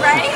right?